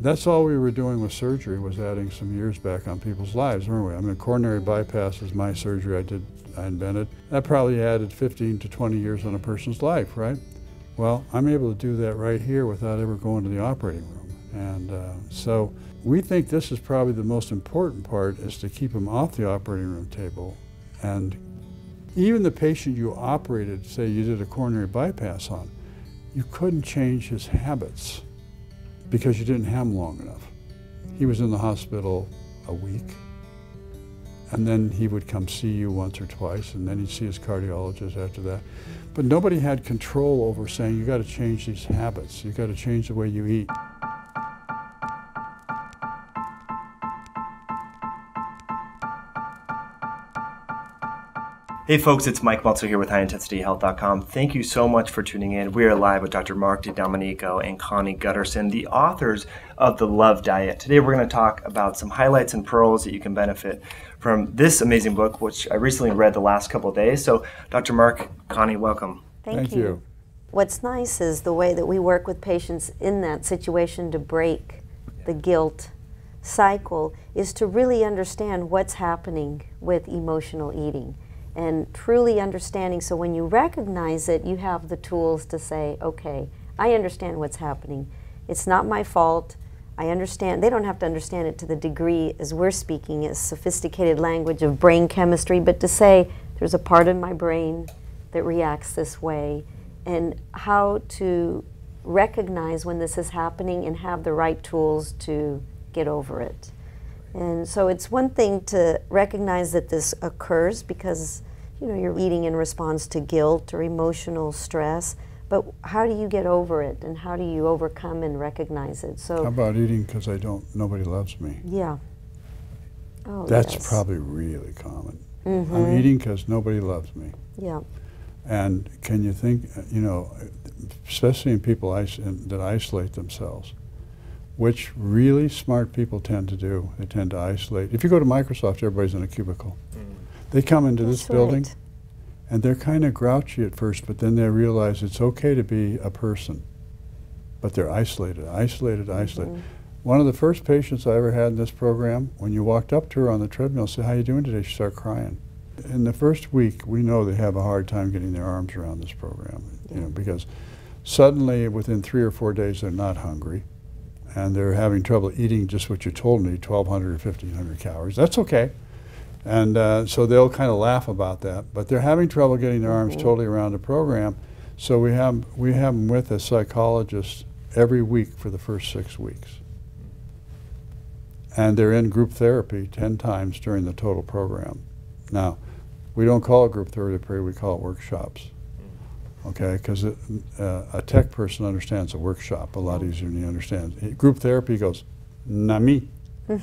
That's all we were doing with surgery was adding some years back on people's lives, weren't we? I mean, coronary bypass is my surgery I did, I invented. That probably added 15 to 20 years on a person's life, right? Well, I'm able to do that right here without ever going to the operating room. And uh, so we think this is probably the most important part is to keep them off the operating room table. And even the patient you operated, say you did a coronary bypass on, you couldn't change his habits because you didn't have him long enough. He was in the hospital a week, and then he would come see you once or twice, and then he'd see his cardiologist after that. But nobody had control over saying, you got to change these habits, you got to change the way you eat. Hey folks, it's Mike Mutzel here with HighIntensityHealth.com. Thank you so much for tuning in. We are live with Dr. Mark Dedomenico and Connie Guttersen, the authors of The Love Diet. Today we're going to talk about some highlights and pearls that you can benefit from this amazing book, which I recently read the last couple days. So, Dr. Mark, Connie, welcome. Thank, Thank you. you. What's nice is the way that we work with patients in that situation to break the guilt cycle is to really understand what's happening with emotional eating and truly understanding. So when you recognize it, you have the tools to say, okay, I understand what's happening. It's not my fault. I understand. They don't have to understand it to the degree as we're speaking, as sophisticated language of brain chemistry, but to say, there's a part in my brain that reacts this way, and how to recognize when this is happening and have the right tools to get over it. And so it's one thing to recognize that this occurs because you know you're eating in response to guilt or emotional stress, but how do you get over it and how do you overcome and recognize it? So How about eating because I don't, nobody loves me? yeah. Oh, That's yes. probably really common. Mhm. I'm eating because nobody loves me. Yeah. And can you think, uh, you know, especially in people that isolate themselves, which really smart people tend to do, they tend to isolate. If you go to Microsoft, everybody's in a cubicle. They come into this building right. and they're kind of grouchy at first, but then they realize it's okay to be a person. But they're isolated, isolated, isolated. Mhm. One of the first patients I ever had in this program, when you walked up to her on the treadmill, said, "How you doing today?" She started crying. In the first week, we know they have a hard time getting their arms around this program, you know, because suddenly within three or four days they're not hungry, and they're having trouble eating just what you told me, 1,200 or 1,500 calories. That's okay, and uh, so they'll kind of laugh about that. But they're having trouble getting their arms Mhm. totally around the program, so we have we have them with a psychologist every week for the first six weeks and they're in group therapy 10 times during the total program. Now, we don't call it group therapy, we call it workshops. Okay, because uh, a tech person understands a workshop a lot easier than you understand. Group therapy goes, not me.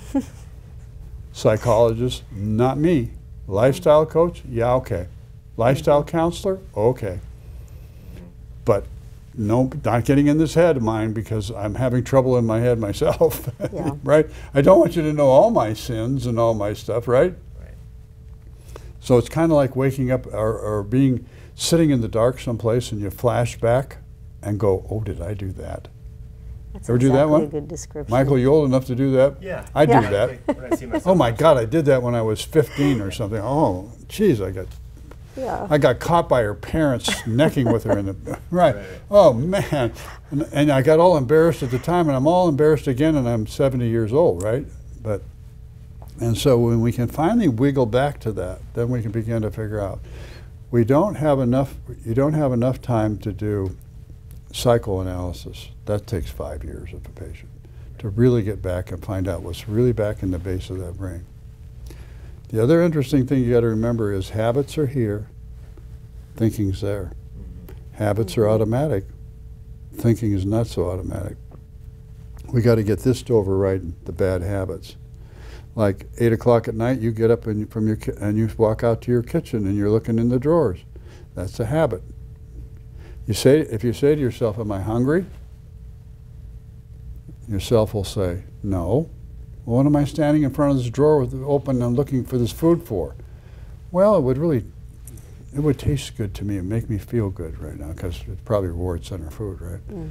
Psychologist, not me. Lifestyle coach, yeah, okay. Lifestyle counselor, okay. But no, not getting in this head of mine because I'm having trouble in my head myself. Yeah. right? I don't want you to know all my sins and all my stuff, right? Right. So it's kind of like waking up or, or being sitting in the dark someplace and you flash back and go, oh, did I do that? That's Ever do that one? a good description. Michael, you old enough to do that? Yeah. I do that. When I see myself Oh my God, I did that when I was 15 or something. Oh, geez, I got Yeah. I got caught by her parents necking with her in the right. Right. Oh man, and, and I got all embarrassed at the time, and I'm all embarrassed again, and I'm 70 years old, right? But and so when we can finally wiggle back to that, then we can begin to figure out we don't have enough. You don't have enough time to do psychoanalysis. That takes five years of a patient to really get back and find out what's really back in the base of that brain. The other interesting thing you got to remember is habits are here, thinking's there. Habits are automatic, thinking is not so automatic. We got to get this to override the bad habits. Like eight o'clock at night, you get up and from your ki- and you walk out to your kitchen and you're looking in the drawers. That's a habit. You say if you say to yourself, "Am I hungry?" Yourself will say, "No." Well, what am I standing in front of this drawer with it open and looking for this food for? Well, it would really, it would taste good to me and make me feel good right now because it's probably reward center food, right? Mhm.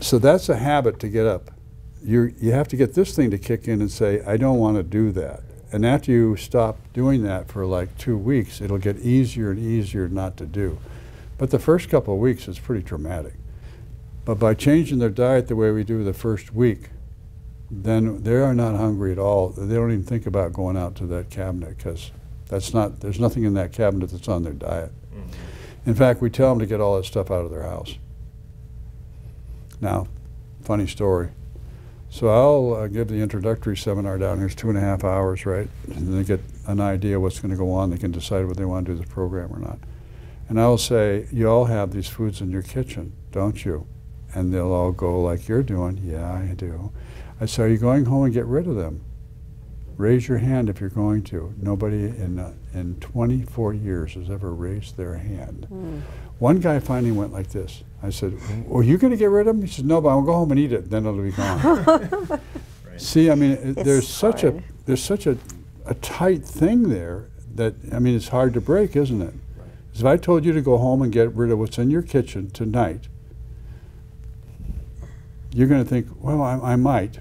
So that's a habit to get up you you have to get this thing to kick in and say, I don't want to do that. And after you stop doing that for like two weeks, it'll get easier and easier not to do. But the first couple of weeks is pretty traumatic. But by changing their diet the way we do the first week, then they are not hungry at all. They don't even think about going out to that cabinet because that's not, there's nothing in that cabinet that's on their diet. Mm-hmm. In fact, we tell them to get all that stuff out of their house. Now, funny story. So I'll uh, give the introductory seminar down here. It's two and a half hours, right? And they get an idea what's going to go on. They can decide whether they want to do the program or not. And I will say, you all have these foods in your kitchen, don't you? And they'll all go like you're doing. Yeah, I do. I say, are you going home and get rid of them? Raise your hand if you're going to. Nobody in, uh, in 24 years has ever raised their hand. Mm. One guy finally went like this. I said, "Are you going to get rid of them?" He said, "No, but I'll go home and eat it. Then it'll be gone." Right. See, I mean, it, It's there's such a there's such a, a tight thing there that I mean, it's hard to break, isn't it? If I told you to go home and get rid of what's in your kitchen tonight, you're going to think, "Well, I, I might,"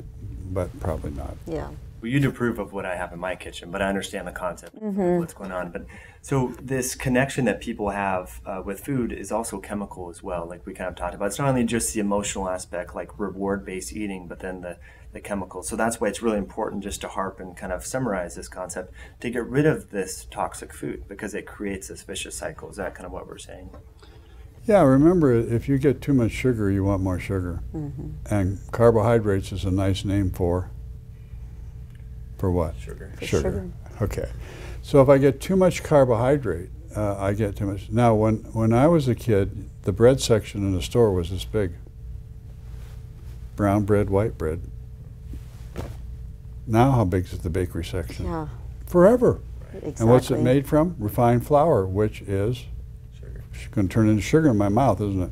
but probably not. Yeah. Well, you'd approve of what I have in my kitchen, but I understand the concept Mm-hmm. what's going on. But so this connection that people have uh, with food is also chemical as well, like we kind of talked about. It's not only just the emotional aspect, like reward-based eating, but then the the chemicals. So that's why it's really important just to harp and kind of summarize this concept to get rid of this toxic food because it creates this vicious cycle. Is that kind of what we're saying? Yeah, remember, if you get too much sugar, you want more sugar, Mm-hmm. and carbohydrates is a nice name for. For what? Sugar. For sugar. Okay. So if I get too much carbohydrate, uh, I get too much. Now, when, when I was a kid, the bread section in the store was this big brown bread, white bread. Now, how big is the bakery section? Yeah. Forever. Exactly. And what's it made from? Refined flour, which is Sugar. going to turn into sugar in my mouth, isn't it?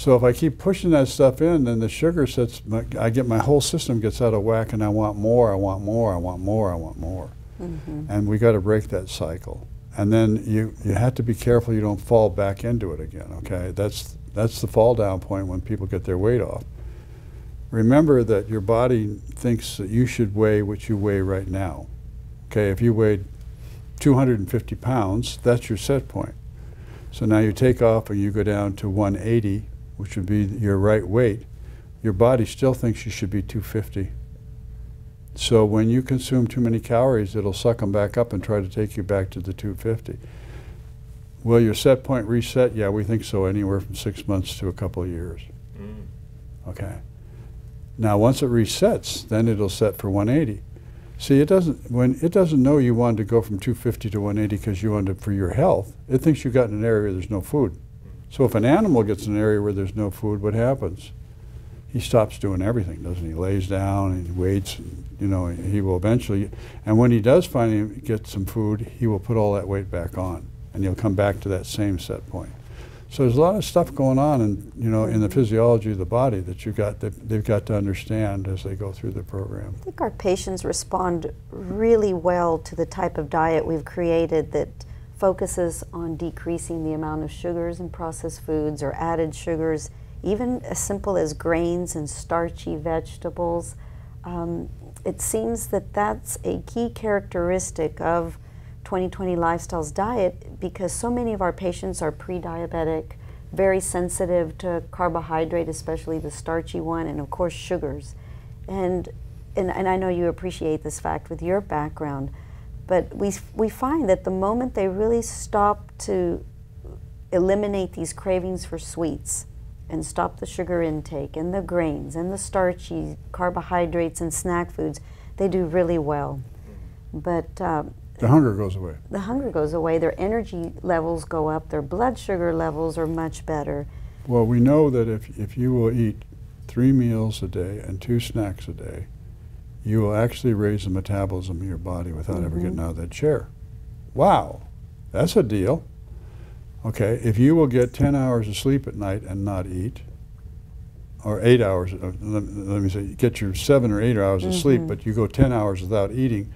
So if I keep pushing that stuff in, then the sugar sets. My, I get my whole system gets out of whack, and I want more. I want more. I want more. I want more. Mhm. And we got to break that cycle. And then you you have to be careful you don't fall back into it again. Okay, that's that's the fall down point when people get their weight off. Remember that your body thinks that you should weigh what you weigh right now. Okay, if you weighed 250 pounds, that's your set point. So now you take off and you go down to 180, which would be your right weight. Your body still thinks you should be 250. So when you consume too many calories, it'll suck them back up and try to take you back to the 250. Will your set point reset? Yeah, we think so, anywhere from six months to a couple of years. Mm. Okay. Now, once it resets, then it'll set for 180. See, it doesn't when it doesn't know you wanted to go from 250 to 180 because you wanted for your health. It thinks you got in an area where there's no food. So if an animal gets in an area where there's no food, what happens? He stops doing everything, doesn't he? Lays down and waits. And, you know, he will eventually. And when he does finally get some food, he will put all that weight back on, and he'll come back to that same set point. So there's a lot of stuff going on, in, you know, in the physiology of the body that you've got that they've got to understand as they go through the program. I think our patients respond really well to the type of diet we've created that focuses on decreasing the amount of sugars in processed foods or added sugars, even as simple as grains and starchy vegetables. Um, it seems that that's a key characteristic of 2020 Lifestyles diet because so many of our patients are pre diabetic, very sensitive to carbohydrate, especially the starchy one, and of course, sugars. And, and, and I know you appreciate this fact with your background, but we, we find that the moment they really stop to eliminate these cravings for sweets and stop the sugar intake and the grains and the starchy carbohydrates and snack foods, they do really well. But um, The hunger goes away. the hunger goes away, their energy levels go up, their blood sugar levels are much better. Well, we know that if, if you will eat three meals a day and two snacks a day, you will actually raise the metabolism of your body without ever Mhm. getting out of that chair. Wow, that's a deal. Okay, if you will get 10 hours of sleep at night and not eat, or eight hours, uh, let, let me say, get your seven or eight hours of sleep, Mhm. but you go 10 hours without eating,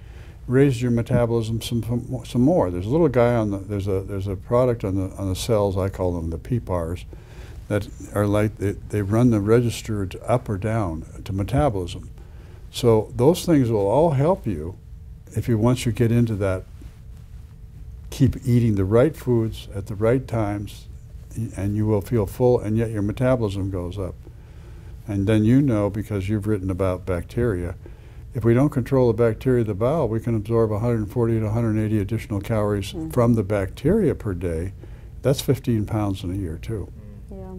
raises your metabolism some, some, some more. There's a little guy on the, there's a, there's a product on the, on the cells, I call them the PPARs, that are like, they, they run the register up or down to metabolism. So those things will all help you if you once you get into that keep eating the right foods at the right times and you will feel full and yet your metabolism goes up. And then you know because you've written about bacteria, if we don't control the bacteria of the bowel, we can absorb 140 to 180 additional calories Mm. from the bacteria per day. That's 15 pounds in a year too. Yeah.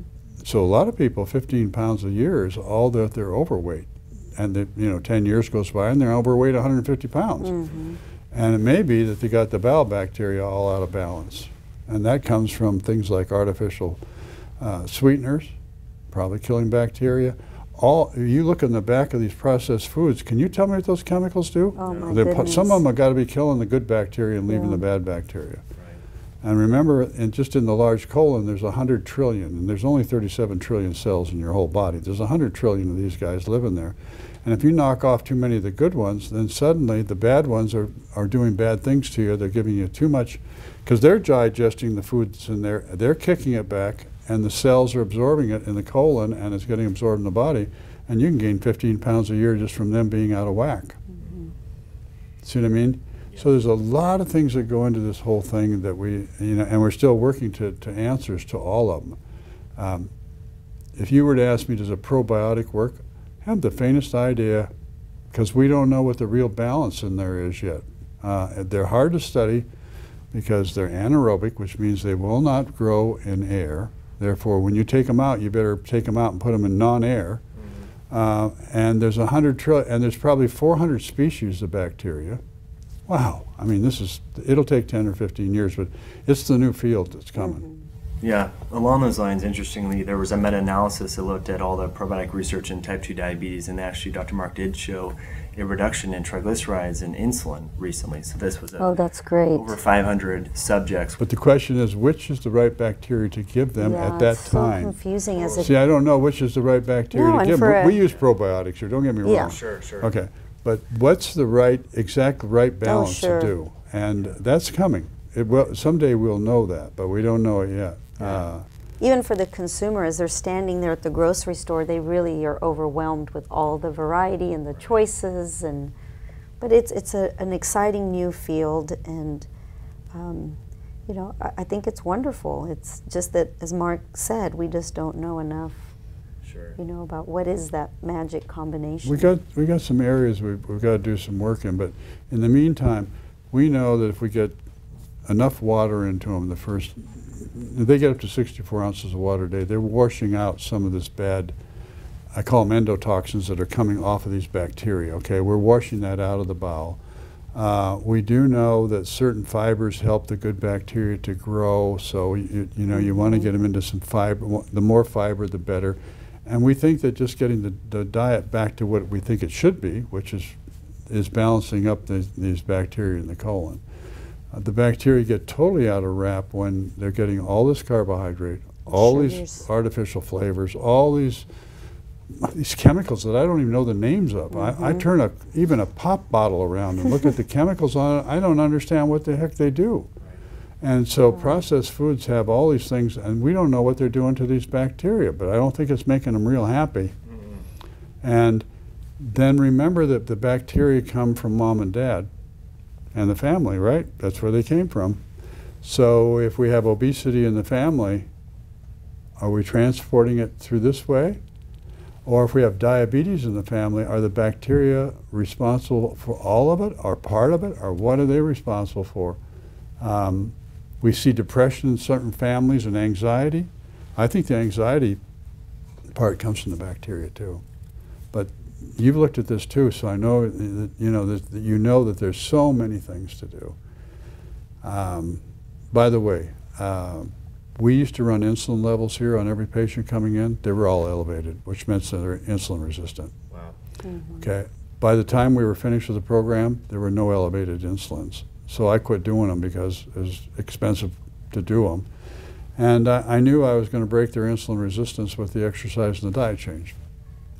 So a lot of people, 15 pounds a year is all that they're overweight. And the, you know, 10 years goes by and they're overweight 150 pounds. hmm And it may be that they got the bowel bacteria all out of balance. And that comes from things like artificial uh, sweeteners, probably killing bacteria. All you look in the back of these processed foods. Can you tell me what those chemicals do? Oh my They're goodness. some of them have got to be killing the good bacteria and leaving Yeah. the bad bacteria. Right. And remember, in, just in the large colon, there's 100 trillion, and there's only 37 trillion cells in your whole body. There's 100 trillion of these guys living there. And if you knock off too many of the good ones, then suddenly the bad ones are, are doing bad things to you. They're giving you too much, because they're digesting the foods in there, they're kicking it back, and the cells are absorbing it in the colon, and it's getting absorbed in the body. And you can gain 15 pounds a year just from them being out of whack. See what I mean? So there's a lot of things that go into this whole thing that we, you know, and we're still working to, to answers to all of them. Um, if you were to ask me, does a probiotic work? I have the faintest idea, because we don't know what the real balance in there is yet. Uh, they're hard to study because they're anaerobic, which means they will not grow in air. Therefore, when you take them out, you better take them out and put them in non-air. Uh, and there's a hundred trillion, and there's probably 400 species of bacteria. Wow, I mean, this is, it'll take 10 or 15 years, but it's the new field that's coming. Yeah, along those lines, interestingly, there was a meta analysis that looked at all the probiotic research in type 2 diabetes, and actually, Dr. Mark did show a reduction in triglycerides and insulin recently. So, this was a, Oh, that's great. over 500 subjects. But the question is, which is the right bacteria to give them yeah, at that it's so time? confusing as a See, I don't know which is the right bacteria No, to give. for them. a- we use probiotics here, don't get me wrong. Yeah. Sure, sure. Okay, but what's the right, exact right oh, balance Oh, sure. to do? And that's coming. It will, someday we'll know that, but we don't know it yet. Uh, even for the consumer, as they're standing there at the grocery store, they really are overwhelmed with all the variety and the choices. And but it's it's a, an exciting new field, and um, you know I, I think it's wonderful. It's just that, as Mark said, we just don't know enough, Sure. you know, about what is that magic combination. We got, we got some areas we've, we've got to do some work in, but in the meantime, we know that if we get enough water into them, the first, they get up to 64 ounces of water a day, they're washing out some of this bad, I call them endotoxins that are coming off of these bacteria, okay? We're washing that out of the bowel. Uh, we do know that certain fibers help the good bacteria to grow, so you, you know, you want to get them into some fiber. The more fiber, the better. And we think that just getting the, the diet back to what we think it should be, which is, is balancing up these, these bacteria in the colon. Uh, the bacteria get totally out of wrap when they're getting all this carbohydrate, all these artificial flavors, all these these chemicals that I don't even know the names of. I, I turn a even a pop bottle around and look at the chemicals on it. I don't understand what the heck they do. And so processed foods have all these things, and we don't know what they're doing to these bacteria. But I don't think it's making them real happy. And then remember that the bacteria come from mom and dad and the family, right? That's where they came from. So if we have obesity in the family, are we transporting it through this way? Or if we have diabetes in the family, are the bacteria responsible for all of it, or part of it, or what are they responsible for? Um, we see depression in certain families and anxiety. I think the anxiety part comes from the bacteria too. But you've looked at this too, so I know that you know that, that you know that there's so many things to do. Um, by the way, uh, we used to run insulin levels here on every patient coming in. They were all elevated, which meant that they're insulin resistant. Wow. Okay. By the time we were finished with the program, there were no elevated insulins. So I quit doing them because it was expensive to do them. And I, I knew I was going to break their insulin resistance with the exercise and the diet change.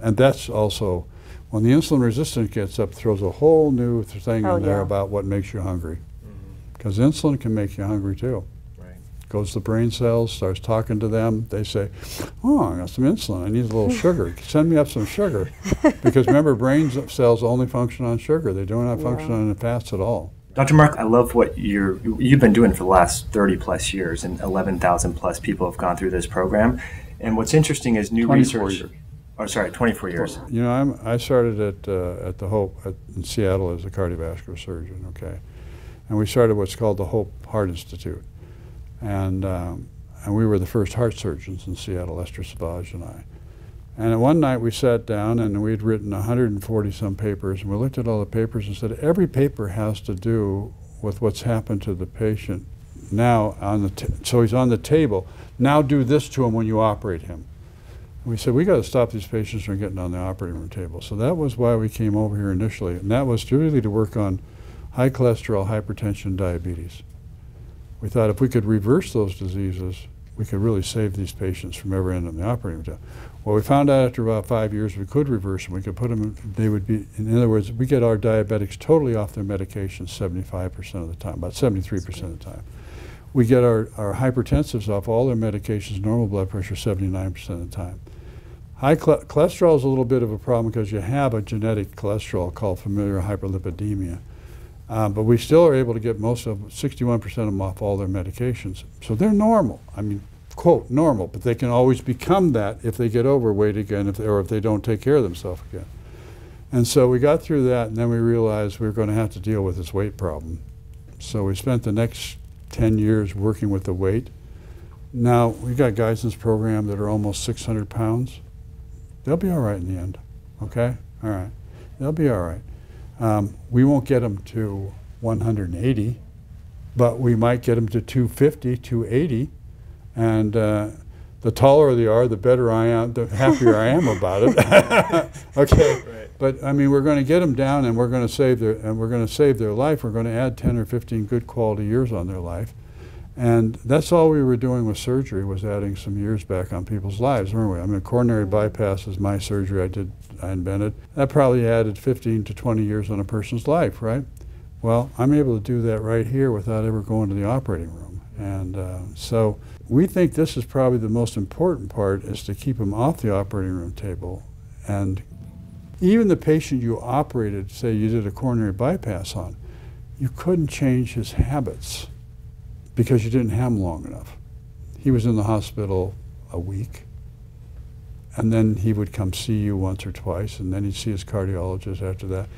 And that's also, when the insulin resistance gets up, throws a whole new thing Oh, in there yeah. about what makes you hungry. Mm-hmm. Because insulin can make you hungry too. Right. goes to the brain cells, starts talking to them. They say, "Oh, I got some insulin. I need a little sugar. Send me up some sugar." because remember, brain cells only function on sugar. They do not function Yeah. on fats at all. Dr. Mark, I love what you're you've been doing for the last 30 plus years, and 11,000 plus people have gone through this program. And what's interesting is new research. years. Oh, sorry, 24 years. You know, I'm, I started at, uh, at the Hope at, in Seattle as a cardiovascular surgeon, okay? And we started what's called the Hope Heart Institute. And, um, and we were the first heart surgeons in Seattle, Lester Sauvage and I. And one night we sat down and we'd written 140 some papers, and we looked at all the papers and said, every paper has to do with what's happened to the patient now on the, so he's on the table. Now do this to him when you operate him. We said, we got to stop these patients from getting on the operating room table. So that was why we came over here initially. And that was really to work on high cholesterol, hypertension, diabetes. We thought if we could reverse those diseases, we could really save these patients from ever ending on the operating room table. Well, we found out after about five years we could reverse them. We could put them, they would be, in other words, we get our diabetics totally off their medications 75% of the time, about 73% of the time. We get our, our hypertensives off all their medications, normal blood pressure 79% of the time. High chole- cholesterol is a little bit of a problem because you have a genetic cholesterol called familial hyperlipidemia. Uh, but we still are able to get most of 61% of them off all their medications. So they're normal. I mean, quote, normal, but they can always become that if they get overweight again if they, or if they don't take care of themselves again. And so we got through that, and then we realized we were going to have to deal with this weight problem. So we spent the next 10 years working with the weight. Now, we've got guys in this program that are almost 600 pounds. They'll be all right in the end, okay? All right. They'll be all right. Um, we won't get them to 180, but we might get them to 250, 280. And uh, the taller they are, the better I am, the happier I am about it. okay. Right. But I mean, we're going to get them down, and we're going to save their and we're going to save their life. We're going to add 10 or 15 good quality years on their life, and that's all we were doing with surgery was adding some years back on people's lives, weren't we? I mean, coronary bypass is my surgery. I did, I invented. That probably added 15 to 20 years on a person's life, right? Well, I'm able to do that right here without ever going to the operating room, and uh, so we think this is probably the most important part is to keep them off the operating room table and even the patient you operated, say you did a coronary bypass on, you couldn't change his habits because you didn't have him long enough. He was in the hospital a week, and then he would come see you once or twice, and then he'd see his cardiologist after that.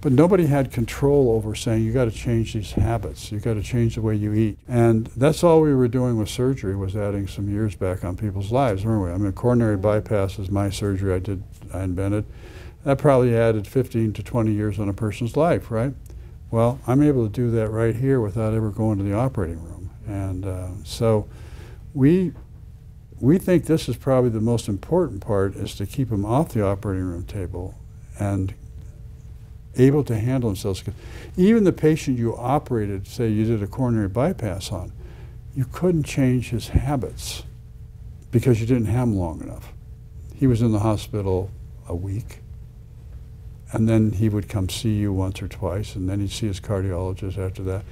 But nobody had control over saying, you got to change these habits, you got to change the way you eat. And that's all we were doing with surgery was adding some years back on people's lives, weren't we? I mean, coronary bypass is my surgery I did, I invented that probably added 15 to 20 years on a person's life, right? Well, I'm able to do that right here without ever going to the operating room. And uh, so we, we think this is probably the most important part is to keep them off the operating room table and able to handle themselves. Even the patient you operated, say you did a coronary bypass on, you couldn't change his habits because you didn't have him long enough. He was in the hospital a week and then he would come see you once or twice, and then he'd see his cardiologist after that.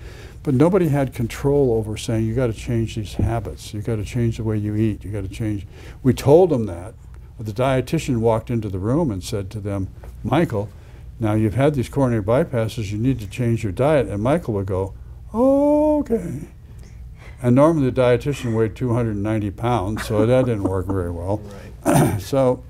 But nobody had control over saying, you got to change these habits, you got to change the way you eat, you got to change. We told them that. The dietitian walked into the room and said to them, Michael, now you've had these coronary bypasses, you need to change your diet. And Michael would go, oh, okay. And normally the dietitian weighed 290 pounds, so that didn't work very well. Right. so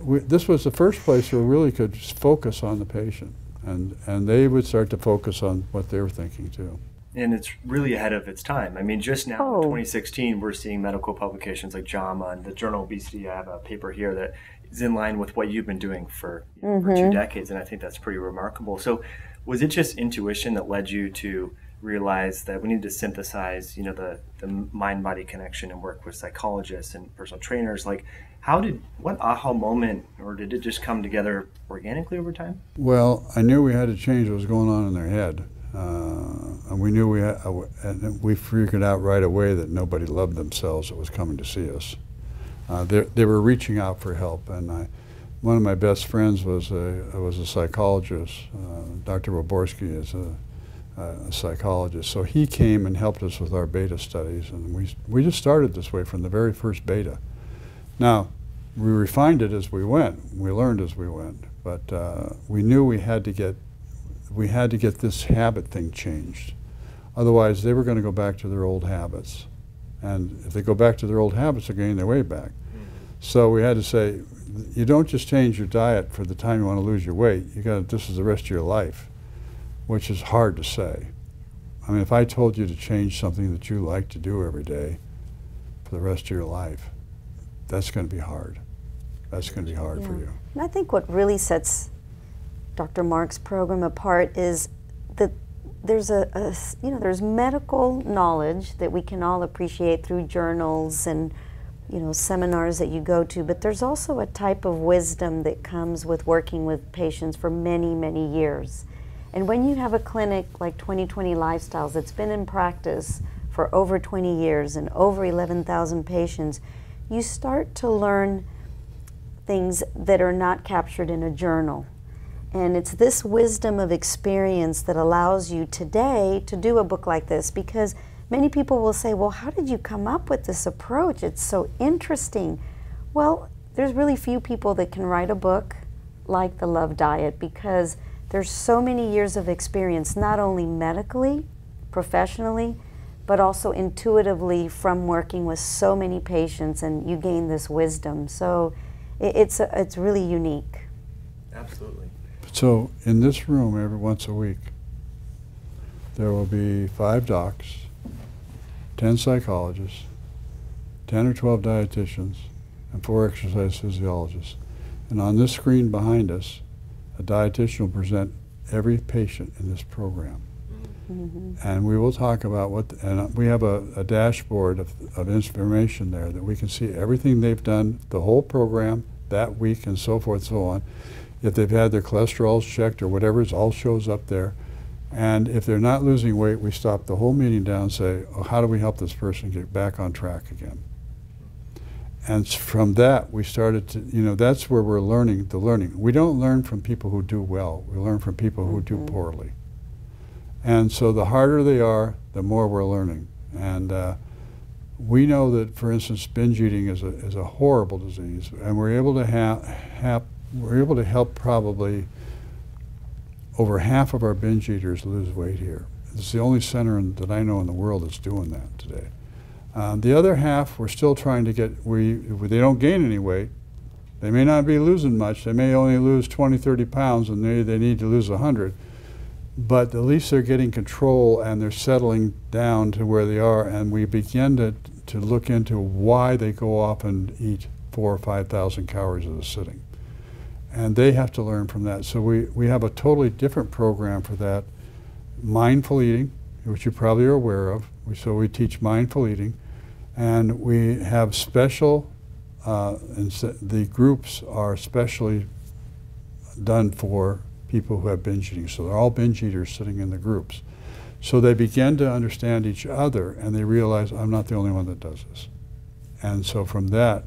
we, this was the first place where we really could focus on the patient, and, and they would start to focus on what they were thinking too. And it's really ahead of its time. I mean, just now Oh. in 2016, we're seeing medical publications like JAMA and the Journal of Obesity. I have a paper here that is in line with what you've been doing for, you know, for two mm-hmm. decades, and I think that's pretty remarkable. So, was it just intuition that led you to realize that we need to synthesize, you know, the, the mind-body connection and work with psychologists and personal trainers? Like, how did what aha moment, or did it just come together organically over time? Well, I knew we had to change what was going on in their head, and we knew we had, uh, and we figured out right away that nobody loved themselves that was coming to see us. Uh, they, they were reaching out for help, and I, one of my best friends was a was a psychologist. Uh, Dr. Roborski is a, uh, a psychologist. So he came and helped us with our beta studies, and we, we just started this way from the very first beta. Now, we refined it as we went. We learned as we went, but uh, we knew we had to get we had to get this habit thing changed. Otherwise, they were going to go back to their old habits, and if they go back to their old habits, they're getting their way back. Mm-hmm. So we had to say, you don't just change your diet for the time you want to lose your weight. You got this is the rest of your life, which is hard to say. I mean, if I told you to change something that you like to do every day for the rest of your life, that's going to be hard. That's going to be hard Yeah. for you. And I think what really sets Dr. Mark's program apart is that there's a, a you know there's medical knowledge that we can all appreciate through journals and you know seminars that you go to but there's also a type of wisdom that comes with working with patients for many many years and when you have a clinic like 2020 lifestyles that's been in practice for over 20 years and over 11,000 patients you start to learn things that are not captured in a journal. And it's this wisdom of experience that allows you today to do a book like this because many people will say, Well, how did you come up with this approach? It's so interesting. Well, there's really few people that can write a book like The Love Diet because there's so many years of experience, not only medically, professionally, but also intuitively from working with so many patients, and you gain this wisdom. So it's, a, it's really unique. Absolutely. So in this room, every once a week, there will be five docs, 10 psychologists, 10 or 12 dietitians, and four exercise physiologists. And on this screen behind us, a dietitian will present every patient in this program. Mm-hmm. And we will talk about what, and we have a, a dashboard of, of information there that we can see everything they've done, the whole program, that week, and so forth, so on. If they've had their cholesterol checked or whatever, it all shows up there. And if they're not losing weight, we stop the whole meeting down and say, oh, how do we help this person get back on track again? And from that, we started to, you know, that's where we're learning the learning. We don't learn from people who do well, we learn from people who do Mhm. poorly. And so the harder they are, the more we're learning. And uh, we know that, for instance, binge eating is a, is a horrible disease, and we're able to ha- have, we're able to help probably over half of our binge eaters lose weight here. It's the only center in, that I know in the world that's doing that today. Um, the other half, we're still trying to get, we, they don't gain any weight, they may not be losing much. They may only lose 20, 30 pounds, and maybe they need to lose 100 but at least they're getting control and they're settling down to where they are and we begin to, to look into why they go off and eat four or five thousand calories at a sitting and they have to learn from that so we, we have a totally different program for that mindful eating which you probably are aware of so we teach mindful eating and we have special uh, and the groups are specially done for people who have binge eating. So they're all binge eaters sitting in the groups. So they begin to understand each other and they realize I'm not the only one that does this. And so from that,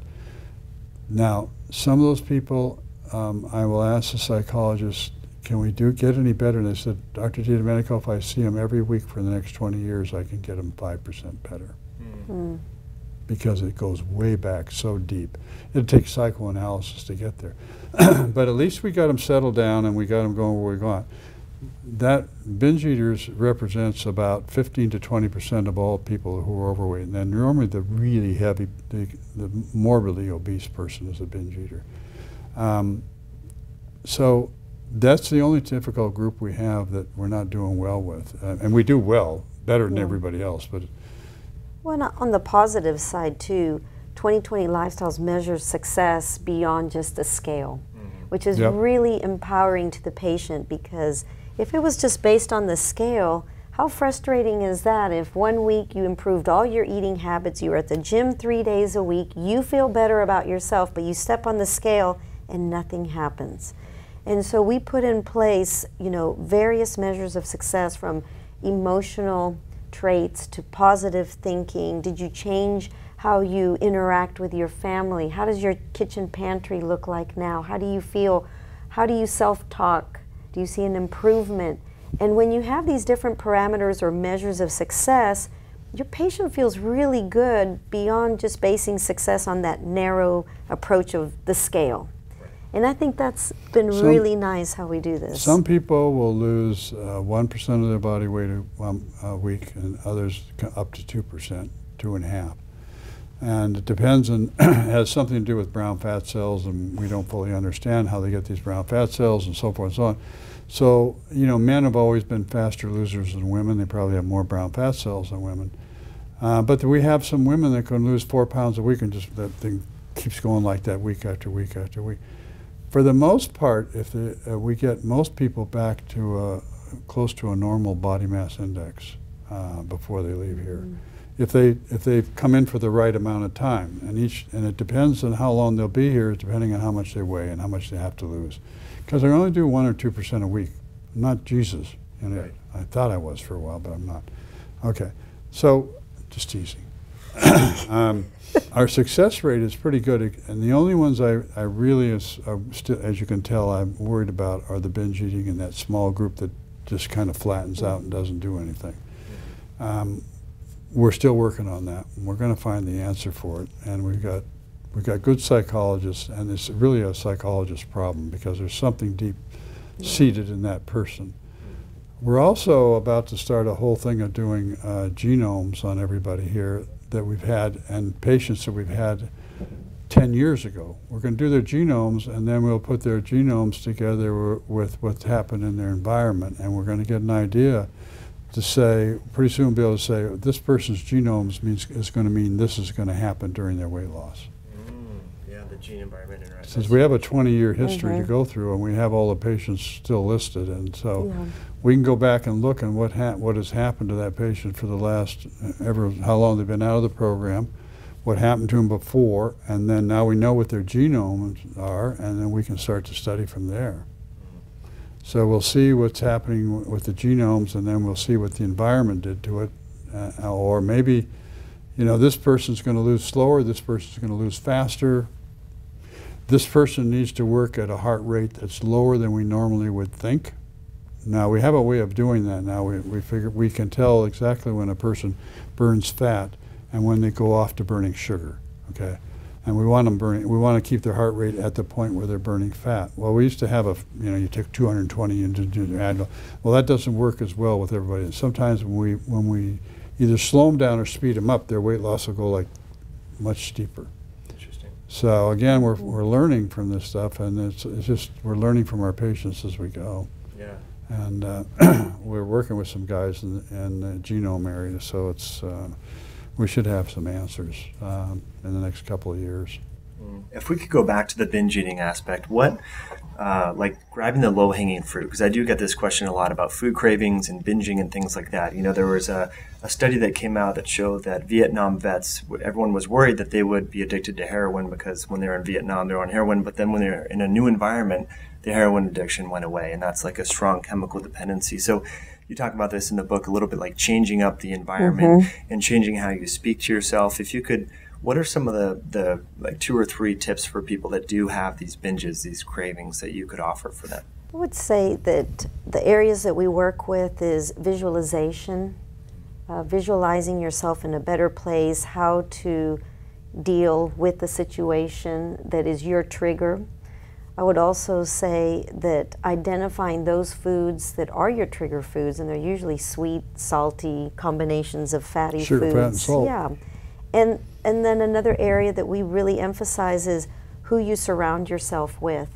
now some of those people, um, I will ask the psychologist, can we do get any better? And they said, Dr. Dedomenico, if I see him every week for the next 20 years, I can get him 5% better Mm. because it goes way back so deep. It takes psychoanalysis to get there. but at least we got him settled down and we got him going where we're going. That binge eaters represents about 15 to 20 percent of all people who are overweight. And then normally the really heavy, the, the morbidly obese person is a binge eater. Um, so that's the only difficult group we have that we're not doing well with. Uh, and we do well, better than Yeah. everybody else, but Well, on the positive side too, 2020 Lifestyles measures success beyond just the scale, which is Yep. really empowering to the patient because if it was just based on the scale, how frustrating is that if one week you improved all your eating habits, you were at the gym three days a week, you feel better about yourself, but you step on the scale and nothing happens. And so we put in place, you know, various measures of success from emotional traits to positive thinking. Did you change how you interact with your family? How does your kitchen pantry look like now? How do you feel? How do you self talk? Do you see an improvement? And when you have these different parameters or measures of success, your patient feels really good beyond just basing success on that narrow approach of the scale. And I think that's been some, really nice how we do this. Some people will lose uh, 1% of their body weight a, week, and others up to 2%, two and a half. And it depends on, has something to do with brown fat cells, and we don't fully understand how they get these brown fat cells and so forth and so on. So, you know, men have always been faster losers than women. They probably have more brown fat cells than women. Uh, but we have some women that can lose four pounds a week and just that thing keeps going like that week after week after week. For the most part, if the, uh, we get most people back to a, close to a normal body mass index uh, before they leave here, mm. if they if they've come in for the right amount of time, and each and it depends on how long they'll be here, depending on how much they weigh and how much they have to lose, because I only do one or two percent a week. I'm not Jesus, you know. Right. I thought I was for a while, but I'm not. Okay, so just teasing. um, our success rate is pretty good, and the only ones I, I really, is, uh, as you can tell, I'm worried about are the binge eating in that small group that just kind of flattens out and doesn't do anything. Um, we're still working on that. We're going to find the answer for it, and we've got we've got good psychologists, and it's really a psychologist problem because there's something deep seated in that person. We're also about to start a whole thing of doing uh, genomes on everybody here that we've had and patients that we've had 10 years ago. We're going to do their genomes and then we'll put their genomes together with what's happened in their environment and we're going to get an idea to say, pretty soon we'll be able to say, this person's genomes means is going to mean this is going to happen during their weight loss. Mm, yeah, the gene environment interaction. Since we have a 20-year history mm -hmm. to go through and we have all the patients still listed and so yeah we can go back and look and what ha- what has happened to that patient for the last ever how long they've been out of the program, what happened to them before, and then now we know what their genomes are, and then we can start to study from there. So we'll see what's happening with the genomes, and then we'll see what the environment did to it, uh, or maybe, you know, this person's going to lose slower, this person's going to lose faster. This person needs to work at a heart rate that's lower than we normally would think now we have a way of doing that now. We, we figure we can tell exactly when a person burns fat and when they go off to burning sugar. Okay, and we want them burning. We want to keep their heart rate at the point where they're burning fat. Well, we used to have a you know you took 220 and add. Well, that doesn't work as well with everybody. And sometimes when we when we either slow them down or speed them up, their weight loss will go like much steeper. Interesting. So again, we're we're learning from this stuff, and it's it's just we're learning from our patients as we go. Yeah. And uh, we're working with some guys in, in the genome area, so it's uh, we should have some answers um, in the next couple of years. Mm. If we could go back to the binge eating aspect, what, uh, like grabbing the low hanging fruit, because I do get this question a lot about food cravings and binging and things like that. You know, there was a, a study that came out that showed that Vietnam vets, everyone was worried that they would be addicted to heroin because when they were in Vietnam, they were on heroin, but then when they're in a new environment, the heroin addiction went away, and that's like a strong chemical dependency. So you talk about this in the book a little bit, like changing up the environment mm-hmm. and changing how you speak to yourself. If you could, what are some of the the like two or three tips for people that do have these binges, these cravings that you could offer for them? I would say that the areas that we work with is visualization, uh, visualizing yourself in a better place, how to deal with the situation that is your trigger I would also say that identifying those foods that are your trigger foods, and they're usually sweet, salty combinations of fatty Sugar, foods. Fat, and salt. Yeah, and and then another area that we really emphasize is who you surround yourself with.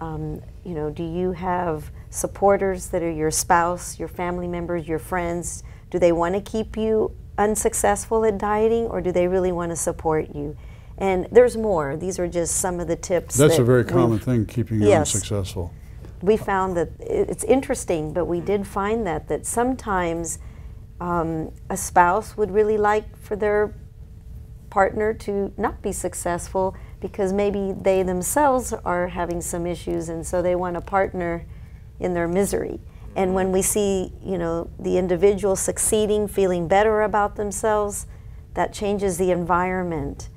Um, you know, do you have supporters that are your spouse, your family members, your friends? Do they want to keep you unsuccessful at dieting, or do they really want to support you? And there's more. These are just some of the tips. That's that a very common thing, keeping you yes, unsuccessful. We found that it's interesting, but we did find that that sometimes um, a spouse would really like for their partner to not be successful because maybe they themselves are having some issues, and so they want a partner in their misery. And when we see, you know, the individual succeeding, feeling better about themselves, that changes the environment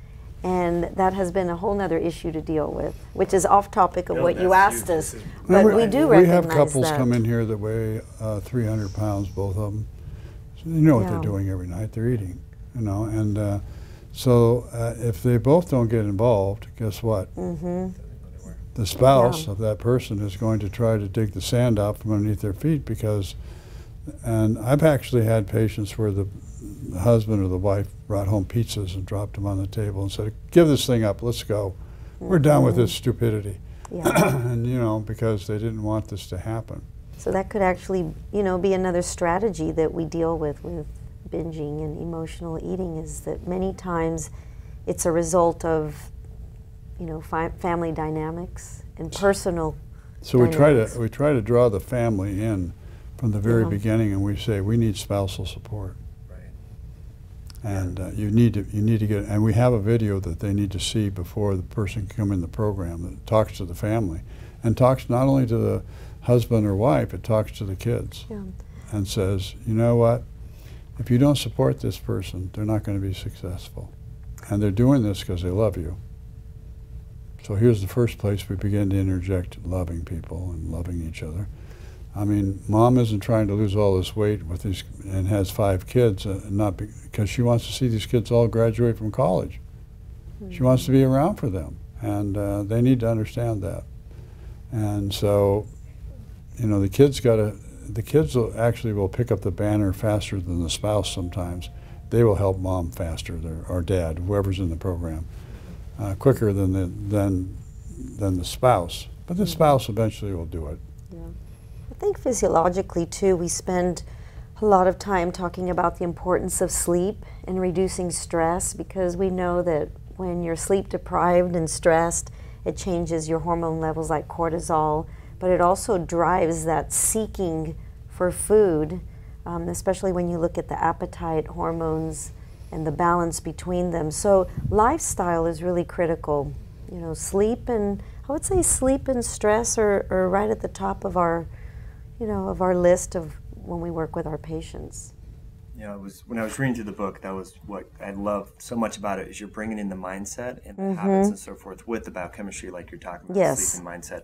And that has been a whole other issue to deal with, which is off topic of No, what you asked huge. us. But we, we do we recognize have couples that. come in here that weigh uh, 300 pounds, both of them. So you know what Yeah. they're doing every night. They're eating, you know. And uh, so uh, if they both don't get involved, guess what? hmm The spouse Yeah. of that person is going to try to dig the sand out from underneath their feet because. And I've actually had patients where the husband or the wife brought home pizzas and dropped them on the table and said, "Give this thing up. Let's go. We're done with this mm-hmm. stupidity." Yeah. and you know because they didn't want this to happen. So that could actually, you know, be another strategy that we deal with with binging and emotional eating is that many times it's a result of, you know, fi- family dynamics and personal. So we try to we try to draw the family in from the very Yeah. beginning, and we say we need spousal support. And uh, you need to you need to get. And we have a video that they need to see before the person can come in the program that talks to the family, and talks not only to the husband or wife, it talks to the kids, Yeah. and says, you know what, if you don't support this person, they're not going to be successful, and they're doing this because they love you. So here's the first place we begin to interject loving people and loving each other. I mean, mom isn't trying to lose all this weight with these and has five kids, uh, not because she wants to see these kids all graduate from college. She wants to be around for them, and uh, they need to understand that. And so, you know, the kids got to. The kids will actually will pick up the banner faster than the spouse. Sometimes they will help mom faster, their, or dad, whoever's in the program, uh, quicker than the than than the spouse. But the spouse eventually will do it. Think physiologically, too, we spend a lot of time talking about the importance of sleep and reducing stress because we know that when you're sleep deprived and stressed, it changes your hormone levels like cortisol, but it also drives that seeking for food, um, especially when you look at the appetite hormones and the balance between them. So, lifestyle is really critical. You know, sleep and I would say sleep and stress are, are right at the top of our, you know, of our list of when we work with our patients. Yeah, it was when I was reading through the book. That was what I love so much about it is you're bringing in the mindset and the mm-hmm. habits and so forth with the biochemistry, like you're talking about Yes. sleep and mindset.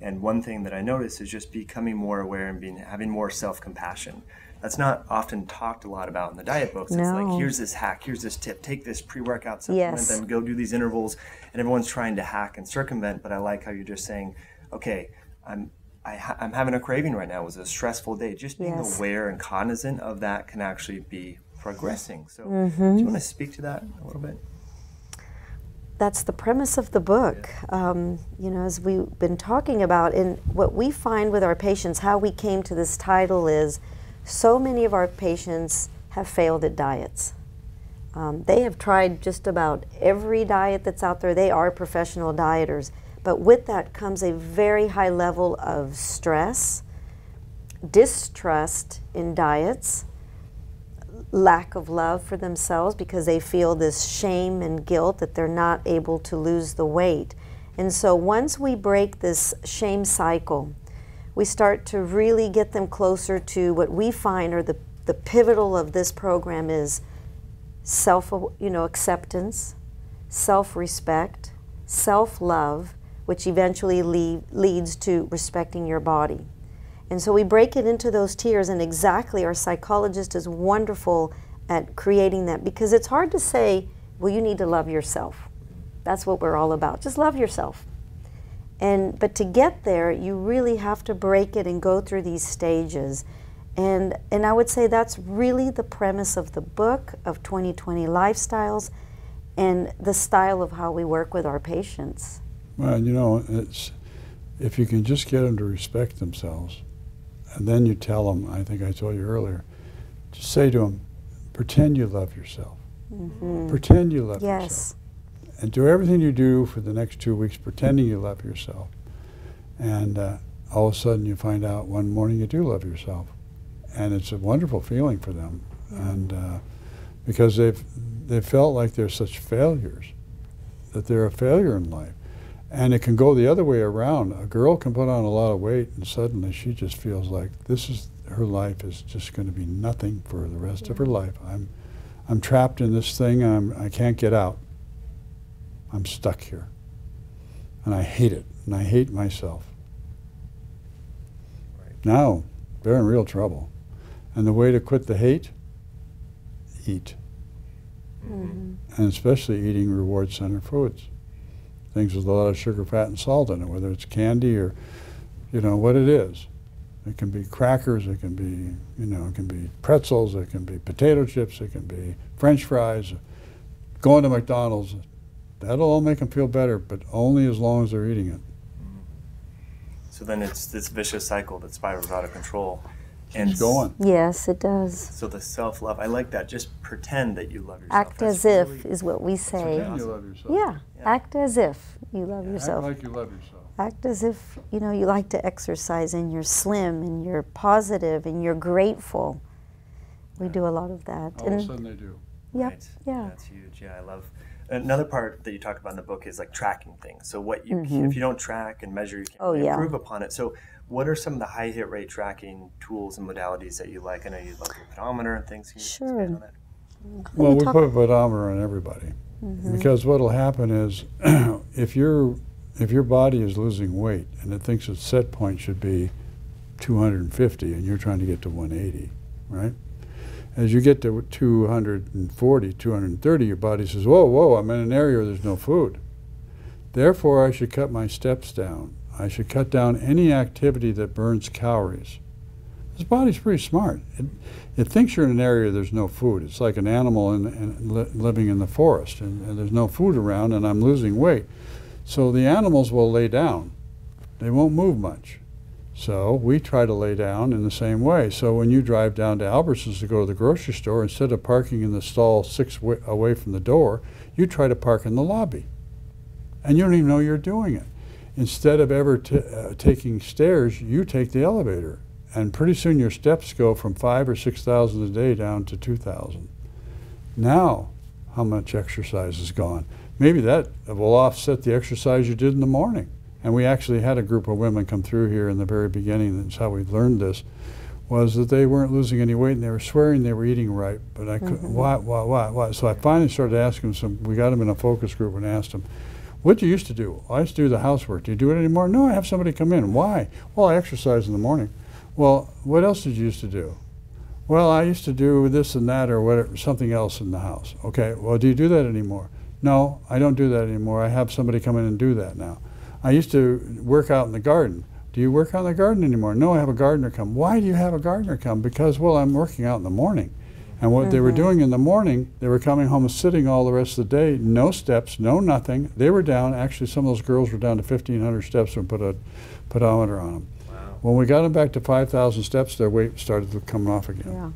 And one thing that I noticed is just becoming more aware and being having more self compassion. That's not often talked a lot about in the diet books. No. It's like here's this hack, here's this tip, take this pre workout supplement, Yes. then go do these intervals, and everyone's trying to hack and circumvent. But I like how you're just saying, okay, I'm I ha- I'm having a craving right now. It was a stressful day. Just being Yes. aware and cognizant of that can actually be progressing. So, Mm-hmm. do you want to speak to that a little bit? That's the premise of the book. Um, you know, as we've been talking about, and what we find with our patients, how we came to this title is so many of our patients have failed at diets. Um, they have tried just about every diet that's out there. They are professional dieters. But with that comes a very high level of stress, distrust in diets, lack of love for themselves because they feel this shame and guilt that they're not able to lose the weight. And so once we break this shame cycle, we start to really get them closer to what we find are the, the pivotal of this program is self you know acceptance, self-respect, self-love, which eventually lead, leads to respecting your body. And so we break it into those tiers, and exactly our psychologist is wonderful at creating that because it's hard to say, well, you need to love yourself. That's what we're all about. Just love yourself. And but to get there, you really have to break it and go through these stages. And and I would say that's really the premise of the book of 2020 lifestyles and the style of how we work with our patients. Well, you know, it's if you can just get them to respect themselves, and then you tell them. I think I told you earlier. Just say to them, pretend you love yourself. Pretend you love yourself. Yes. and do everything you do for the next two weeks pretending you love yourself. And uh, all of a sudden you find out one morning you do love yourself. And it's a wonderful feeling for them. And uh, because they've, they felt like they're such failures, that they're a failure in life. And it can go the other way around. A girl can put on a lot of weight and suddenly she just feels like this is, her life is just going to be nothing for the rest of her life. I'm, I'm trapped in this thing. I'm, I can't get out. I'm stuck here. And I hate it, and I hate myself. Right. Now, they're in real trouble. And the way to quit the hate, eat. Mhm. And especially eating reward center foods. Things with a lot of sugar, fat, and salt in it, whether it's candy or, you know, what it is. It can be crackers, it can be, you know, it can be pretzels, it can be potato chips, it can be french fries, going to McDonald's. That'll all make them feel better, but only as long as they're eating it. So then it's this vicious cycle that spirals out of control. It's going. Yes, it does. So the self love, I like that. Just pretend that you love yourself. Act That's as if really- is what we say. Pretend you love yourself. Yeah, Yeah. act as if you love Yeah. Act yourself. like you love yourself. Act as if you know you like to exercise and you're slim and you're positive and you're grateful. We do a lot of that. All of a and sudden they do. yep, Right. yeah. That's huge. Yeah, I love. Another part that you talk about in the book is like tracking things. So what you Mhm. if you don't track and measure, you can't Oh, really yeah. improve upon it. So what are some of the high hit rate tracking tools and modalities that you like? I know you love the pedometer and things. Can you Sure. on that? Well, me we put a pedometer on everybody Mhm. because what'll happen is if your if your body is losing weight and it thinks its set point should be 250 and you're trying to get to 180, right? As you get to 240, 230, your body says, "Whoa, whoa! I'm in an area where there's no food. Therefore, I should cut my steps down. I should cut down any activity that burns calories." This body's pretty smart. It, it thinks you're in an area where there's no food. It's like an animal in, in, li- living in the forest, and, and there's no food around, and I'm losing weight. So the animals will lay down. They won't move much. So we try to lay down in the same way. So when you drive down to Albertsons to go to the grocery store, instead of parking in the stall six wa- away from the door, you try to park in the lobby. And you don't even know you're doing it. Instead of ever uh, taking stairs, you take the elevator and pretty soon your steps go from five or six thousand a day down to two thousand. Now, how much exercise is gone? Maybe that will offset the exercise you did in the morning. And we actually had a group of women come through here in the very beginning. That's how we learned this. Was that they weren't losing any weight and they were swearing they were eating right, but I couldn't. Why? Why? Why? Why? So I finally started asking them. Some. We got them in a focus group and asked them, "What do you used to do?" I used to do the housework. Do you do it anymore? No, I have somebody come in. Why? Well, I exercise in the morning. Well, what else did you used to do? Well, I used to do this and that or whatever, something else in the house. Okay, well, do you do that anymore? No, I don't do that anymore. I have somebody come in and do that now. I used to work out in the garden. Do you work out in the garden anymore? No, I have a gardener come. Why do you have a gardener come? Because, well, I'm working out in the morning. And what they were Mhm. doing in the morning, they were coming home and sitting all the rest of the day, no steps, no nothing. They were down, actually, some of those girls were down to 1,500 steps and put a pedometer on them. Wow. When we got them back to 5,000 steps, their weight started to come off again. Yeah.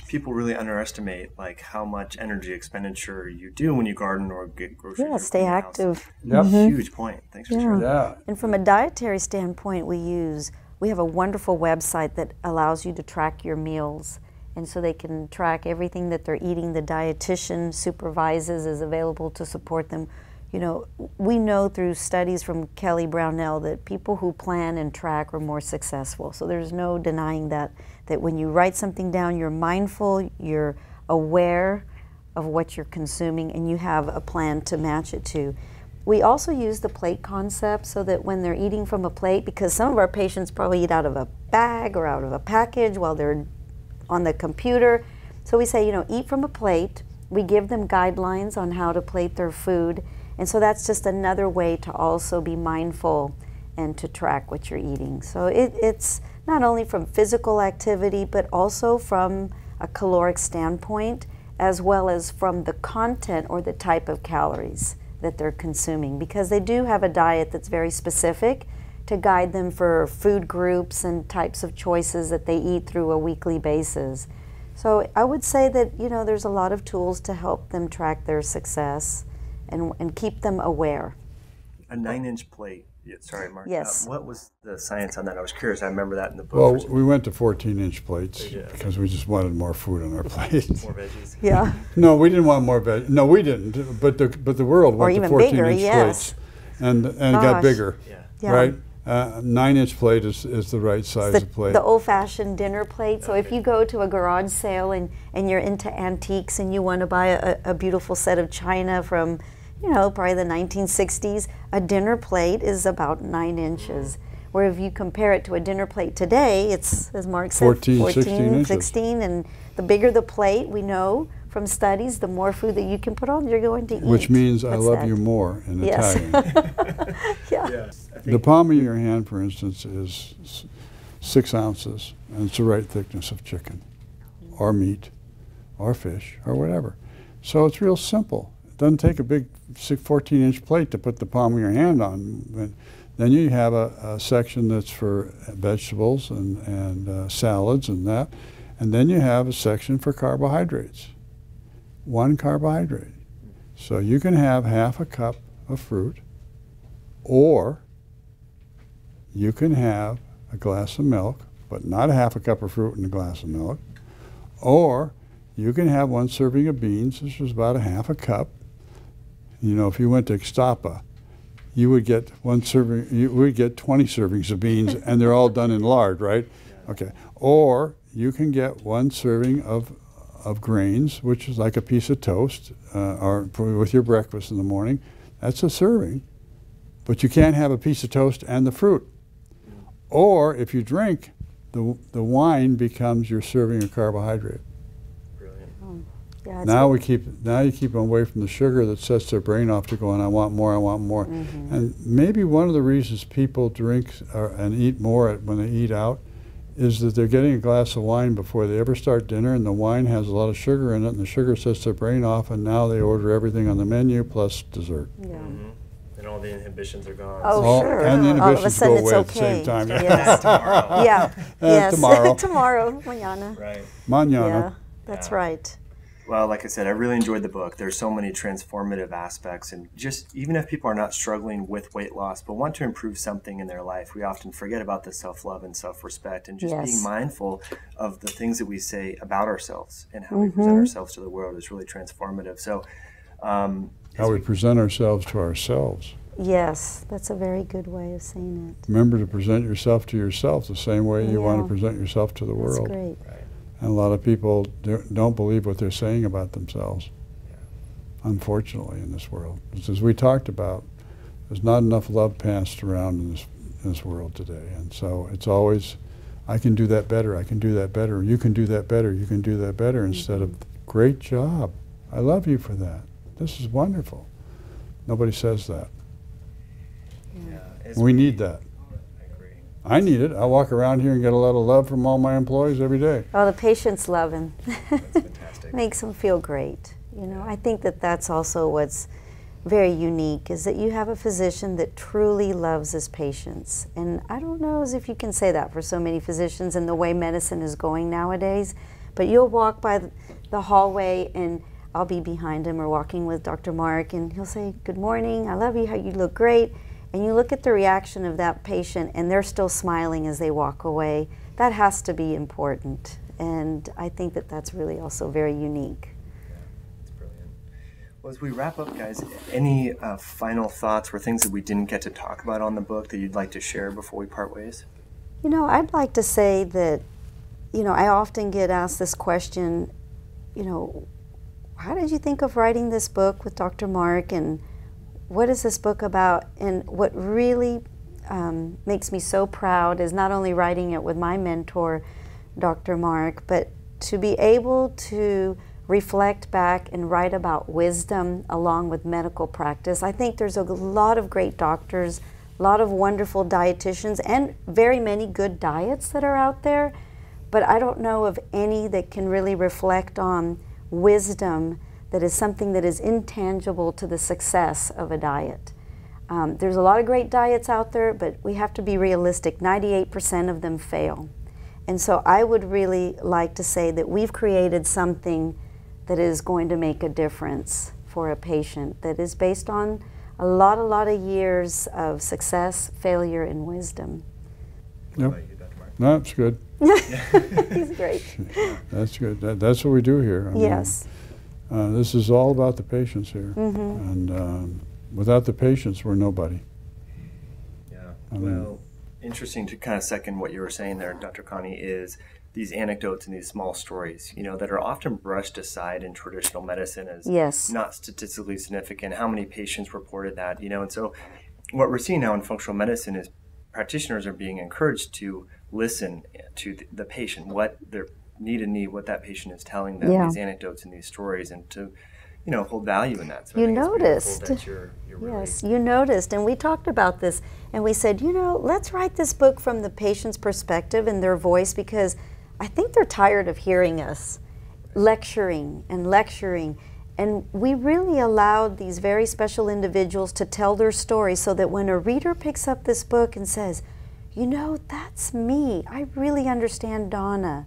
Gosh, people really underestimate like how much energy expenditure you do when you garden or get groceries. Yeah, stay clean the house. active. Yep. Mhm. Huge point. Thanks for Yeah. sharing. that. Yeah. And from a dietary standpoint, we use we have a wonderful website that allows you to track your meals. And so they can track everything that they're eating. The dietitian supervises is available to support them. You know, we know through studies from Kelly Brownell that people who plan and track are more successful. So there's no denying that that when you write something down, you're mindful, you're aware of what you're consuming and you have a plan to match it to. We also use the plate concept so that when they're eating from a plate, because some of our patients probably eat out of a bag or out of a package while they're on the computer. So we say, you know, eat from a plate. We give them guidelines on how to plate their food. And so that's just another way to also be mindful and to track what you're eating. So it, it's not only from physical activity, but also from a caloric standpoint, as well as from the content or the type of calories that they're consuming, because they do have a diet that's very specific to guide them for food groups and types of choices that they eat through a weekly basis. So I would say that you know there's a lot of tools to help them track their success and, and keep them aware. A nine-inch plate. Yeah, sorry, Mark. Uh, Yes. what was the science on that? I was curious. I remember that in the book. Well, we went to 14 inch plates Yeah. because we just wanted more food on our plates. more veggies. Yeah. no, we didn't want more veg. No, we didn't. But the but the world went even to 14 bigger, inch yes. plates, and and it got bigger, Yeah. Yeah. right? Uh, nine inch plate is, is the right size the, of plate. the old-fashioned dinner plate. So if you go to a garage sale and, and you're into antiques and you want to buy a, a beautiful set of china from, you know, probably the 1960s, a dinner plate is about nine inches. Where if you compare it to a dinner plate today, it's, as Mark said, 14, 16 16, and the bigger the plate, we know from studies, the more food that you can put on, you're going to eat. Which means I love that? you more in Yes. Italian. yeah. the palm of your hand, for instance, is six ounces, and it's the right thickness of chicken, or meat, or fish, or whatever. So it's real simple. Doesn't take a big 14 inch plate to put the palm of your hand on. But then you have a, a section that's for vegetables and, and uh, salads and that. And then you have a section for carbohydrates. One carbohydrate. So you can have half a cup of fruit, or you can have a glass of milk, but not a half a cup of fruit and a glass of milk. Or you can have one serving of beans, which is about a half a cup. You know, if you went to Ixtapa, you would get one serving, you would get 20 servings of beans, and they're all done in lard, right? Okay. Or you can get one serving of, of grains, which is like a piece of toast, uh, or for- with your breakfast in the morning. That's a serving. But you can't have a piece of toast and the fruit. Or if you drink, the, the wine becomes your serving of carbohydrate. Brilliant. Yeah, Now good. we keep now you keep them away from the sugar that sets their brain off to go. going, I want more, I want more. Mm-hmm. And maybe one of the reasons people drink uh, and eat more at- when they eat out is that they're getting a glass of wine before they ever start dinner, and the wine has a lot of sugar in it, and the sugar sets their brain off, and now they order everything on the menu plus dessert. yeah. Mhm. And all the inhibitions are gone. Oh, All- sure. and the All of a sudden go it's away at the same okay. time. Yes. tomorrow. yeah. yes. tomorrow. tomorrow. Mañana. Right. Manana. Yeah, that's Yeah. right. Well, like I said, I really enjoyed the book. There's so many transformative aspects, and just even if people are not struggling with weight loss but want to improve something in their life, we often forget about the self love and self respect, and just being mindful of the things that we say about ourselves and how we present Mm-hmm. ourselves to the world is really transformative. So, um, How we present ourselves to ourselves. Yes, that's a very good way of saying it. Remember to present yourself to yourself the same way you want to present yourself to the That's world. That's great. And a lot of people do- don't believe what they're saying about themselves, unfortunately, in this world. As we talked about, there's not enough love passed around in this, in this world today. And so it's always, I can do that better, I can do that better, you can do that better, you can do that better, instead of, great job, I love you for that. This is wonderful. Nobody says that. yeah, We need that. I need it. I walk around here and get a lot of love from all my employees every day. Oh, the patients love him. That's fantastic. Makes them feel great. You know, I think that that's also what's very unique is that you have a physician that truly loves his patients. And I don't know as if you can say that for so many physicians and the way medicine is going nowadays. But you'll walk by the hallway and I'll be behind him or walking with Dr. Mark and he'll say, Good morning, I love you, how you look great. And you look at the reaction of that patient and they're still smiling as they walk away. That has to be important. And I think that that's really also very unique. That's brilliant. Well, as we wrap up, guys, any uh, final thoughts or things that we didn't get to talk about on the book that you'd like to share before we part ways? You know, I'd like to say that, you know, I often get asked this question, you know, how did you think of writing this book with Dr. Mark and what is this book about? And what really um, makes me so proud is not only writing it with my mentor, Dr. Mark, but to be able to reflect back and write about wisdom along with medical practice. I think there's a lot of great doctors, a lot of wonderful dietitians, and very many good diets that are out there, but I don't know of any that can really reflect on wisdom that is something that is intangible to the success of a diet. Um, there's a lot of great diets out there, but we have to be realistic. 98% of them fail. And so I would really like to say that we've created something that is going to make a difference for a patient that is based on a lot, a lot of years of success, failure, and wisdom. What Yep. you, No, it's good. He's great. That's good. That, that's what we do here. I mean, Yes. Uh, this is all about the patients here. hmm And um, without the patients, we're nobody. Yeah. I mean- well, interesting to kind of second what you were saying there, Dr. Connie, is these anecdotes and these small stories, you know, that are often brushed aside in traditional medicine as Yes. not statistically significant. How many patients reported that, you know? And so what we're seeing now in functional medicine is practitioners are being encouraged to listen to the, the patient, what their need to need, what that patient is telling them, Yeah. these anecdotes and these stories, and to, you know, hold value in that. So You think it's beautiful noticed. that you're, you're really Yes, you noticed, and we talked about this, and we said, you know, let's write this book from the patient's perspective and their voice because I think they're tired of hearing us lecturing and lecturing. And we really allowed these very special individuals to tell their story so that when a reader picks up this book and says, you know, that's me, I really understand Donna,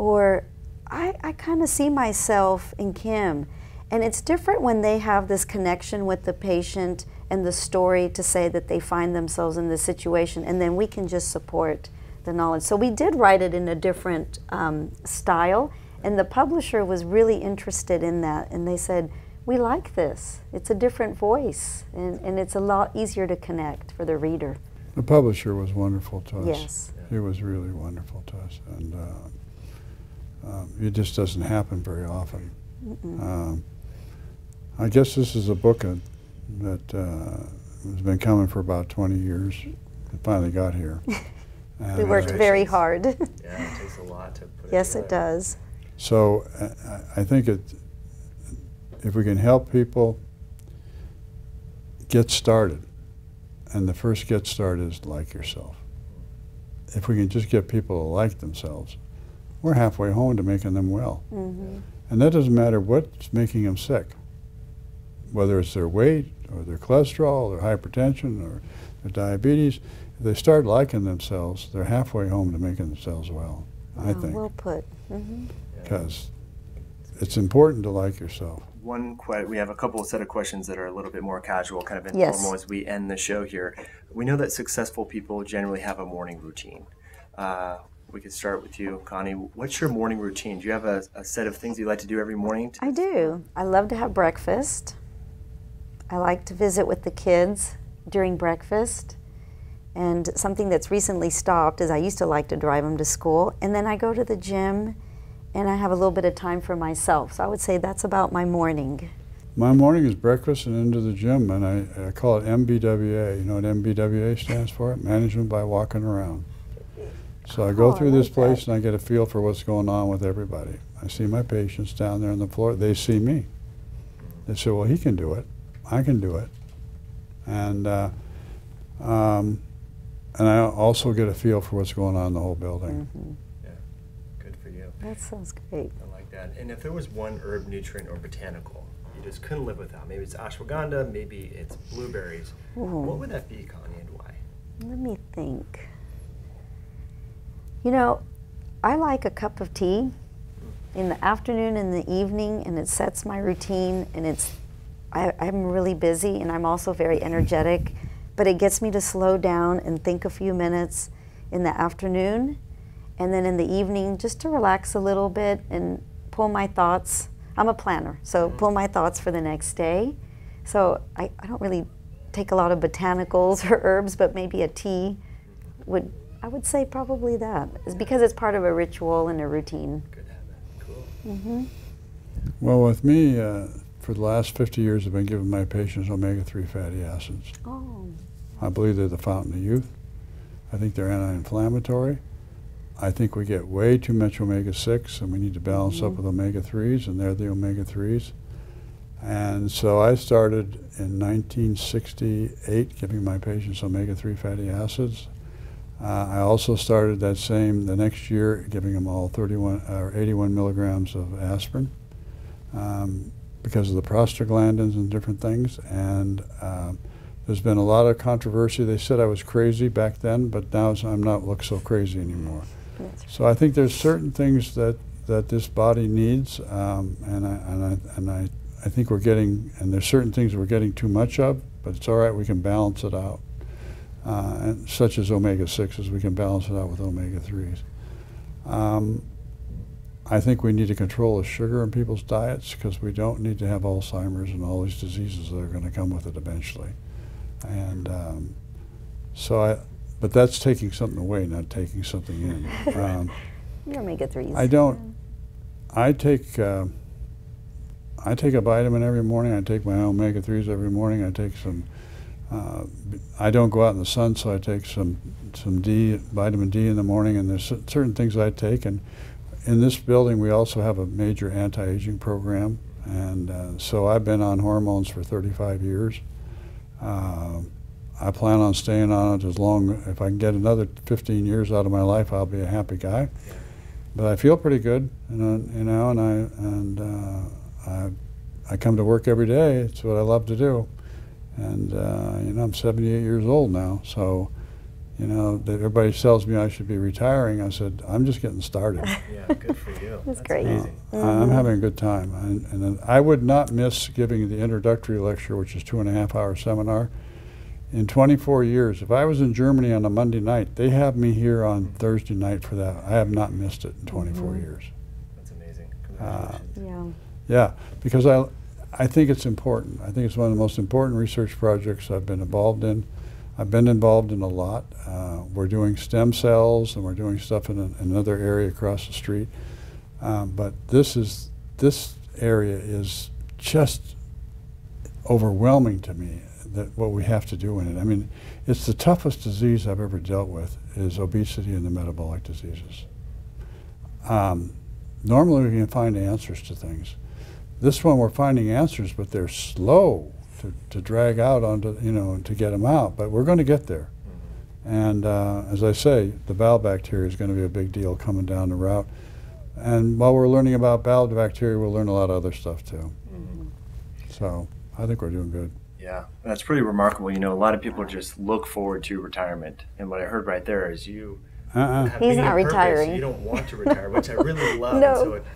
or I, I kind of see myself in Kim. And it's different when they have this connection with the patient and the story to say that they find themselves in this situation, and then we can just support the knowledge. So we did write it in a different um, style, and the publisher was really interested in that, and they said, we like this. It's a different voice, and, and it's a lot easier to connect for the reader. The publisher was wonderful to us. Yes. He was really wonderful to us, and uh, um, it just doesn't happen very often. Um, I guess this is a book that, that uh, has been coming for about 20 years. It finally got here. We worked very hard. Yeah, it takes a lot to put yes, it it does. So uh, I I think it, if we can help people get started, and the first get started is like yourself. If we can just get people to like themselves, we're halfway home to making them well. hmm And that doesn't matter what's making them sick, whether it's their weight or their cholesterol or hypertension or their diabetes. If they start liking themselves, they're halfway home to making themselves well, I Oh, think, Well put. because it's important to like yourself. One que- we have a couple of set of questions that are a little bit more casual, kind of Yes. informal as we end the show here. We know that successful people generally have a morning routine. Uh, we could start with you, Connie. What's your morning routine? Do you have a, a set of things you like to do every morning? To- I do. I love to have breakfast. I like to visit with the kids during breakfast. And something that's recently stopped is I used to like to drive them to school. And then I go to the gym and I have a little bit of time for myself. So I would say that's about my morning. My morning is breakfast and into the gym, and I, I call it MBWA. You know what MBWA stands for? Management by Walking Around. So I Oh, go I through this place that. and I get a feel for what's going on with everybody. I see my patients down there on the floor. They see me. They say, well, he can do it. I can do it. And, uh, um, and I also get a feel for what's going on in the whole building. hmm Good for you. That sounds great. I like that. And if there was one herb, nutrient, or botanical you just couldn't live without, maybe it's ashwagandha, maybe it's blueberries. Ooh. What would that be, Connie, and why? Let me think. You know, I like a cup of tea in the afternoon and the evening, and it sets my routine. And it's, I, I'm really busy, and I'm also very energetic, but it gets me to slow down and think a few minutes in the afternoon, and then in the evening, just to relax a little bit and pull my thoughts. I'm a planner, so mm-hmm. pull my thoughts for the next day. So I, I don't really take a lot of botanicals or herbs, but maybe a tea would I would say probably that is because it's part of a ritual and a routine. Good habit. Cool. hmm Well, with me, uh, for the last 50 years, I've been giving my patients omega-3 fatty acids. Oh, I believe they're the fountain of youth. I think they're anti-inflammatory. I think we get way too much omega-6 and we need to balance up Mhm. with omega-3s and they're the omega-3s. And so I started in 1968 giving my patients omega-3 fatty acids. Uh, I also started that same, the next year, giving them all 31 or 81 milligrams of aspirin um, because of the prostaglandins and different things. And um, there's been a lot of controversy. They said I was crazy back then, but now I'm not look so crazy anymore. So I think there's certain things that, that this body needs, um, and I and I and I, I think we're getting and there's certain things we're getting too much of, but it's all right. We can balance it out, uh, and such as omega sixes, we can balance it out with omega threes. Um, I think we need to control the sugar in people's diets because we don't need to have Alzheimer's and all these diseases that are going to come with it eventually. And um, so I, but that's taking something away, not taking something in. Um, Your omega threes. I don't. I take uh, I take a vitamin every morning. I take my omega threes every morning. I take some. Uh, I don't go out in the sun, so I take some some D, vitamin D in the morning. And there's certain things I take. And in this building, we also have a major anti-aging program. And uh, so I've been on hormones for 35 years. Uh, I plan on staying on it as long. If I can get another 15 years out of my life, I'll be a happy guy. But I feel pretty good, know, you know and I and uh, I I come to work every day. It's what I love to do, and uh, you know I'm 78 years old now, so you know that everybody tells me I should be retiring. I said I'm just getting started. yeah, good for you. That's, That's great. Amazing. Uh, I'm having a good time, and, and I would not miss giving the introductory lecture, which is two and a half hour seminar in 24 years. If I was in Germany on a Monday night, they have me here on Thursday night for that. I have not missed it in 24 Mhm. years. That's amazing. Uh, Yeah. Yeah, because I, I think it's important. I think it's one of the most important research projects I've been involved in. I've been involved in a lot. Uh, we're doing stem cells and we're doing stuff in a, another area across the street. Um, but this is this area is just overwhelming to me that what we have to do in it. I mean, it's the toughest disease I've ever dealt with is obesity and the metabolic diseases. Um, normally we can find answers to things. This one we're finding answers, but they're slow to, to drag out onto, you know, to get them out. But we're going to get there. And uh, as I say, the bowel bacteria is going to be a big deal coming down the route. And while we're learning about bowel bacteria, we'll learn a lot of other stuff too. Mm-hmm. So I think we're doing good. Yeah, that's pretty remarkable. You know, a lot of people just look forward to retirement, and what I heard right there is you. Uh-uh. He's not a purpose. retiring. You don't want to retire, which I really love. No. so it makes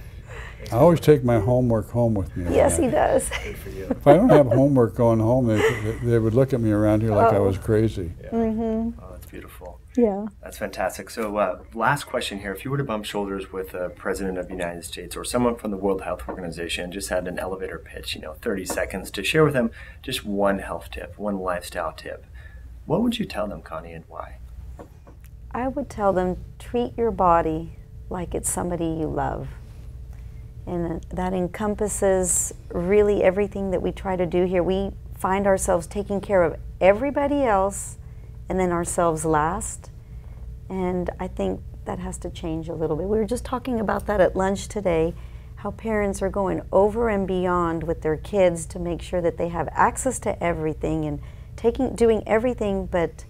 I always take my homework home with me. Yes, he does. Good for you. If I don't have homework going home, they, they, they would look at me around here like I Oh. was crazy. Yeah. Mm-hmm. Oh, that's beautiful. Yeah. That's fantastic. So, uh, last question here: If you were to bump shoulders with the president of the United States or someone from the World Health Organization, just had an elevator pitch, you know, 30 seconds to share with them just one health tip, one lifestyle tip, what would you tell them, Connie, and why? I would tell them treat your body like it's somebody you love. And that encompasses really everything that we try to do here. We find ourselves taking care of everybody else and then ourselves last. And I think that has to change a little bit. We were just talking about that at lunch today how parents are going over and beyond with their kids to make sure that they have access to everything and taking doing everything but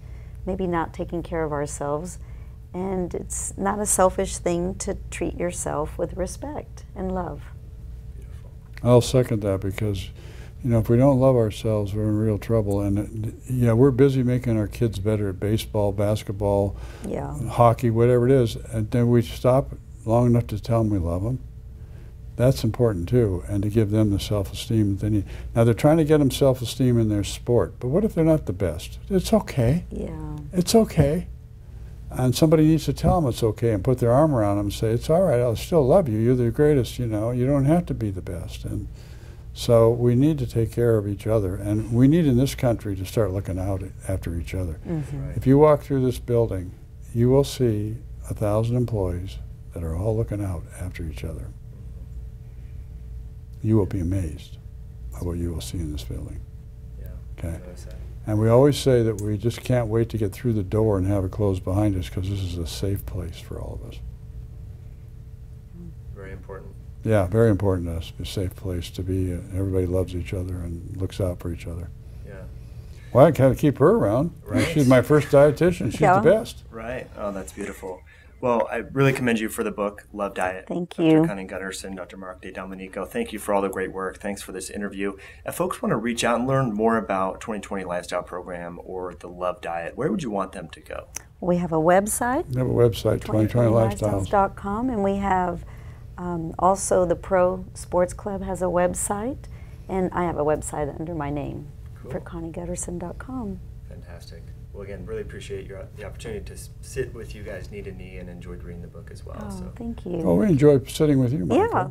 maybe not taking care of ourselves. And it's not a selfish thing to treat yourself with respect and love. I'll second that because, you know, if we don't love ourselves, we're in real trouble. And, yeah, we're busy making our kids better at baseball, basketball, Yeah. hockey, whatever it is. And then we stop long enough to tell them we love them. That's important too, and to give them the self-esteem that they need. Now they're trying to get them self-esteem in their sport, but what if they're not the best? It's okay. Yeah. It's okay. And somebody needs to tell them it's okay and put their arm around them and say, it's all right, I'll still love you. You're the greatest, you know. You don't have to be the best. And so we need to take care of each other. And we need in this country to start looking out after each other. Mm-hmm. Right. If you walk through this building, you will see a thousand employees that are all looking out after each other. You will be amazed at what you will see in this building. Yeah. Okay. I noticed that. And we always say that we just can't wait to get through the door and have it closed behind us because this is a safe place for all of us. Very important. Yeah, very important to us. A safe place to be. Uh, everybody loves each other and looks out for each other. Yeah. Well, I kind of keep her around. Right. She's my first dietitian. She's Yeah. the best. Right. Oh, that's beautiful. Well, I really commend you for the book, Love Diet. Thank you. Dr. you. Connie Guttersen, Dr. Mark Dedomenico, thank you for all the great work. Thanks for this interview. If folks want to reach out and learn more about 2020 Lifestyle Program or the Love Diet, where would you want them to go? We have a website, We have a website, 2020 Lifestyles. 2020lifestyles.com, and we have um, also the Pro Sports Club has a website, and I have a website under my name for Cool. ConnieGuttersen.com. Fantastic. Well, again, really appreciate your, the opportunity to sit with you guys knee to knee and enjoyed reading the book as well. Oh, so thank you. Well, we enjoy sitting with you, Michael. yeah.